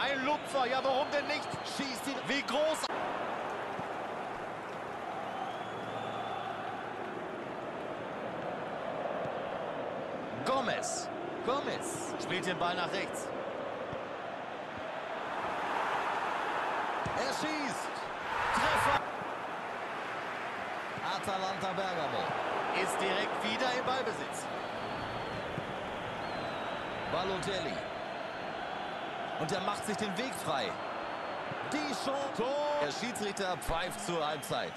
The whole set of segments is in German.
Ein Lupfer, ja warum denn nicht? Schießt ihn. Wie groß. Gomez. Gomez spielt den Ball nach rechts. Er schießt. Treffer. Atalanta Bergamo ist direkt wieder im Ballbesitz. Balotelli. Und er macht sich den Weg frei. Die Chance. Der Schiedsrichter pfeift zur Halbzeit.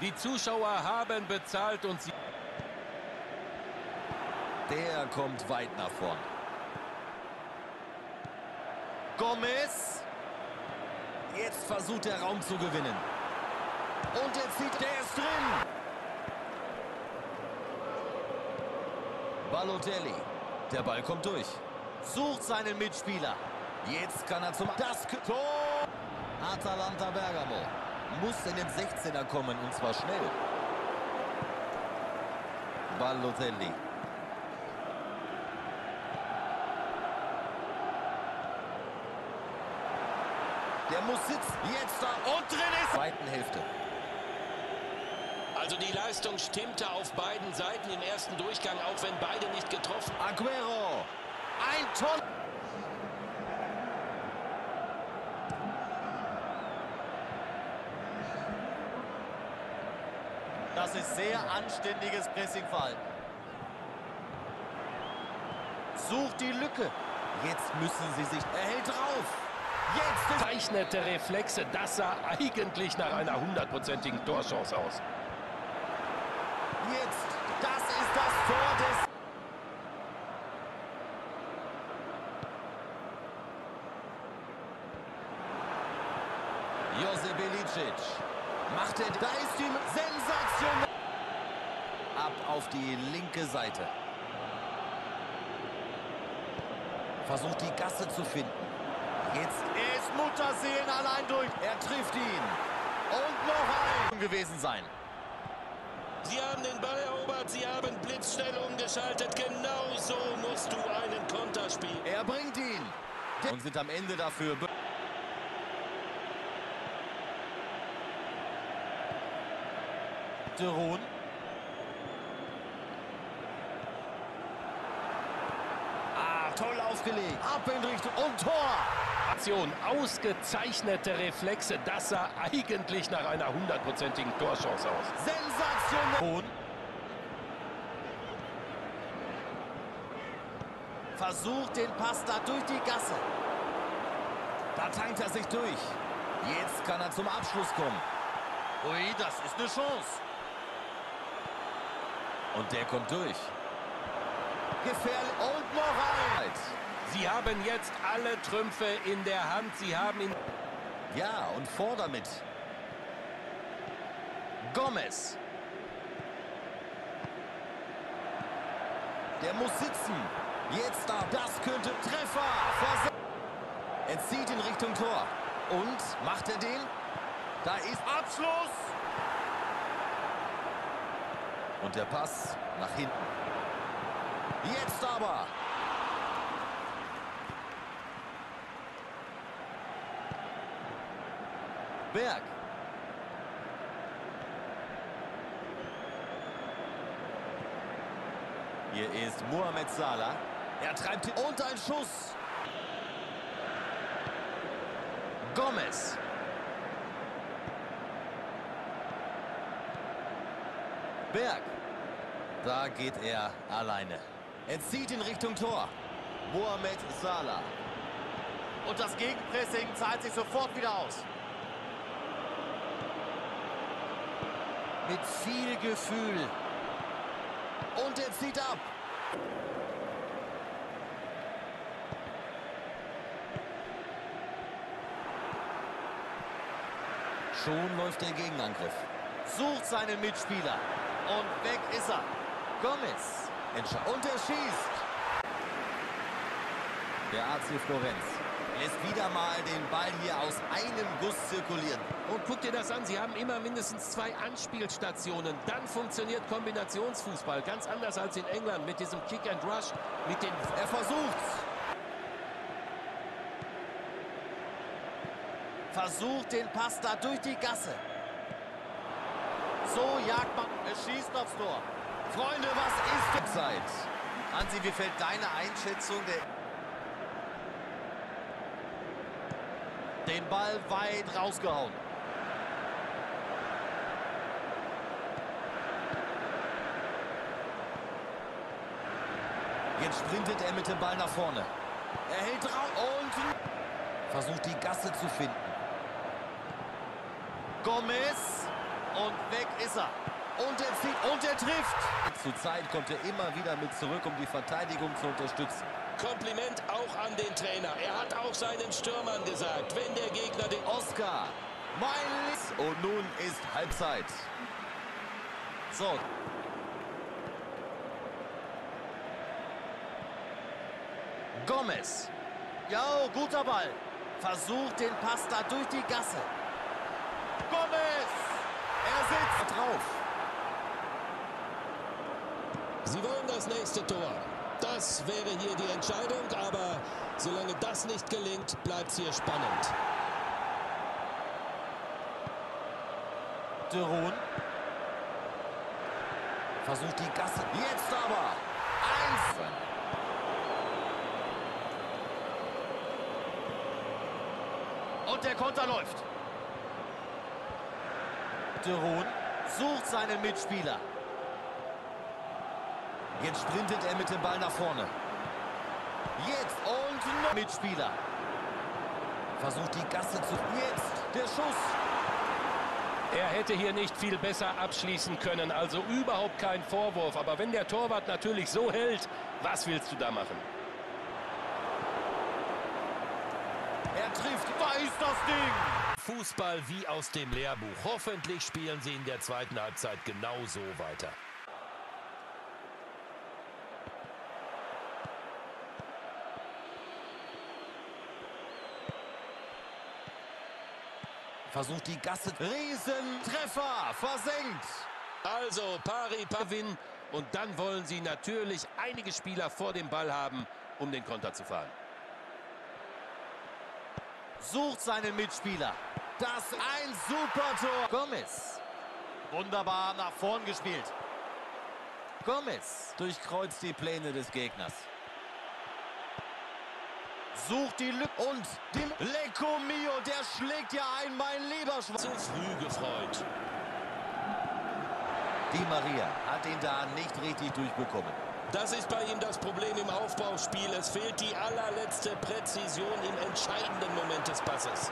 Die Zuschauer haben bezahlt und sie... Der kommt weit nach vorn. Gomez. Jetzt versucht er Raum zu gewinnen. Und er zieht, der ist drin. Balotelli. Der Ball kommt durch. Sucht seinen Mitspieler. Jetzt kann er zum... Das Tor! Atalanta Bergamo muss in den 16er kommen und zwar schnell. Balotelli. Der muss sitzen. Jetzt da. Und drin ist... Zweiten Hälfte. Also die Leistung stimmte auf beiden Seiten im ersten Durchgang, auch wenn beide nicht getroffen. Aguero. Ein Tor. Das ist sehr anständiges Pressingverhalten. Sucht die Lücke. Jetzt müssen sie sich... Er hält drauf. Jetzt Zeichnete Reflexe, das sah eigentlich nach einer hundertprozentigen Torchance aus. Jetzt, das ist das Tor des... Jose Belicic. Macht er... Da ist die Sensation. Ab auf die linke Seite. Versucht die Gasse zu finden. Jetzt ist Mutterseelen allein durch. Er trifft ihn. Und noch ein gewesen sein. Sie haben den Ball erobert, sie haben blitzschnell umgeschaltet. Genau so musst du einen Konter spielen. Er bringt ihn. Und sind am Ende dafür... Deron. Aufgelegt. Ab in Richtung und Tor. Aktion, ausgezeichnete Reflexe, das sah eigentlich nach einer hundertprozentigen Torchance aus. Sensationell. Versucht den Pass da durch die Gasse. Da tankt er sich durch. Jetzt kann er zum Abschluss kommen. Ui, das ist eine Chance. Und der kommt durch. Gefährlich. Und ein. Sie haben jetzt alle Trümpfe in der Hand. Sie haben ihn... Ja, und vor damit. Gomez. Der muss sitzen. Jetzt da. Das könnte Treffer. Er zieht in Richtung Tor. Und macht er den? Da ist Abschluss. Und der Pass nach hinten. Jetzt aber. Berg. Hier ist Mohamed Salah. Er treibt ihn und ein Schuss. Gomez. Berg. Da geht er alleine. Er zieht in Richtung Tor. Mohamed Salah. Und das Gegenpressing zahlt sich sofort wieder aus. Mit viel Gefühl. Und er zieht ab. Schon läuft der Gegenangriff. Sucht seinen Mitspieler. Und weg ist er. Gomez. Und er schießt. Der AC Florenz lässt wieder mal den Ball hier aus einem Guss zirkulieren. Und guck dir das an, sie haben immer mindestens zwei Anspielstationen. Dann funktioniert Kombinationsfußball ganz anders als in England mit diesem Kick and Rush. Mit den er versucht's. Versucht den Pass da durch die Gasse. So jagt man. Es schießt aufs Tor. Freunde, was ist Zeit? Hansi, wie fällt deine Einschätzung der... Den Ball weit rausgehauen. Jetzt sprintet er mit dem Ball nach vorne. Er hält drauf und versucht die Gasse zu finden. Gomez und weg ist er. Und er zieht und er trifft. Zur Zeit kommt er immer wieder mit zurück, um die Verteidigung zu unterstützen. Kompliment auch an den Trainer. Er hat auch seinen Stürmern gesagt, wenn der Gegner den... Oscar, mein Und nun ist Halbzeit. So. Gomez. Ja, guter Ball. Versucht den Pass da durch die Gasse. Gomez. Er sitzt drauf. Sie wollen das nächste Tor. Das wäre hier die Entscheidung, aber solange das nicht gelingt, bleibt es hier spannend. De Roon. Versucht die Gasse. Jetzt aber. Eins. Und der Konter läuft. De Roon sucht seinen Mitspieler. Jetzt sprintet er mit dem Ball nach vorne. Jetzt und noch Mitspieler. Versucht die Gasse zu... Jetzt der Schuss. Er hätte hier nicht viel besser abschließen können, also überhaupt kein Vorwurf. Aber wenn der Torwart natürlich so hält, was willst du da machen? Er trifft, da ist das Ding. Fußball wie aus dem Lehrbuch. Hoffentlich spielen sie in der zweiten Halbzeit genauso weiter. Versucht die Gasse. Riesentreffer. Versenkt. Also Pari Pavin. Und dann wollen sie natürlich einige Spieler vor dem Ball haben, um den Konter zu fahren. Sucht seinen Mitspieler. Das ein super Tor. Gomez. Wunderbar nach vorn gespielt. Gomez durchkreuzt die Pläne des Gegners. Sucht die Lücke und den Lecco Mio, der schlägt ja ein, mein lieber Schwarz. Zu früh gefreut. Die Maria hat ihn da nicht richtig durchbekommen. Das ist bei ihm das Problem im Aufbauspiel. Es fehlt die allerletzte Präzision im entscheidenden Moment des Passes.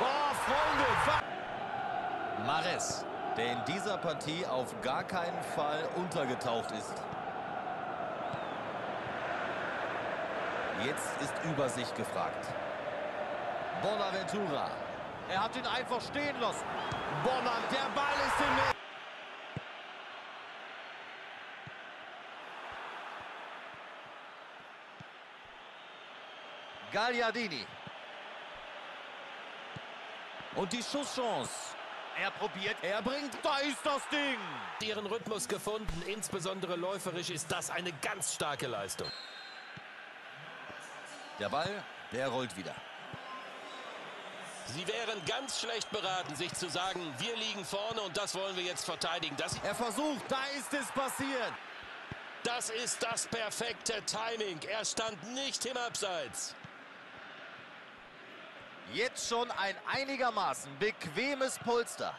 Oh, Freunde! Mares, der in dieser Partie auf gar keinen Fall untergetaucht ist. Jetzt ist Übersicht gefragt. Bonaventura. Er hat ihn einfach stehen lassen. Bonner, der Ball ist im Netz. Gagliardini. Und die Schusschance. Er probiert, er bringt, da ist das Ding. Ihren Rhythmus gefunden, insbesondere läuferisch ist das eine ganz starke Leistung. Der Ball, der rollt wieder. Sie wären ganz schlecht beraten, sich zu sagen, wir liegen vorne und das wollen wir jetzt verteidigen. Das, Er versucht, da ist es passiert. das ist das perfekte Timing. Er stand nicht im Abseits. Jetzt schon ein einigermaßen bequemes Polster.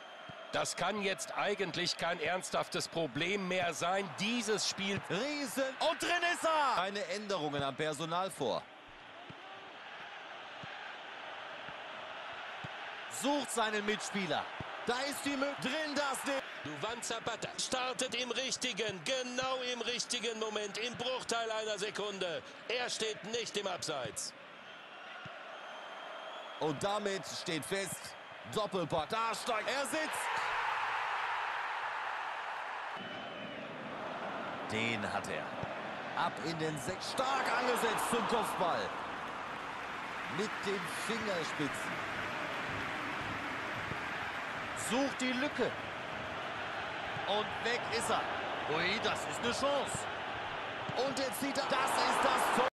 Das kann jetzt eigentlich kein ernsthaftes Problem mehr sein. Dieses Spiel Riesen. Und drin ist er. Keine Änderungen am Personal vor. Sucht seinen Mitspieler. Da ist die Möglichkeit. Drin das Ding. Duvan Zapata startet im richtigen, genau im richtigen Moment, im Bruchteil einer Sekunde. Er steht nicht im Abseits. Und damit steht fest, Doppelpack. Da steigt er sitzt. Den hat er. Ab in den Sechs. Stark angesetzt zum Kopfball. Mit den Fingerspitzen sucht die Lücke. Und weg ist er. Ui, das ist eine Chance. Und jetzt sieht er... Das ist das Tor.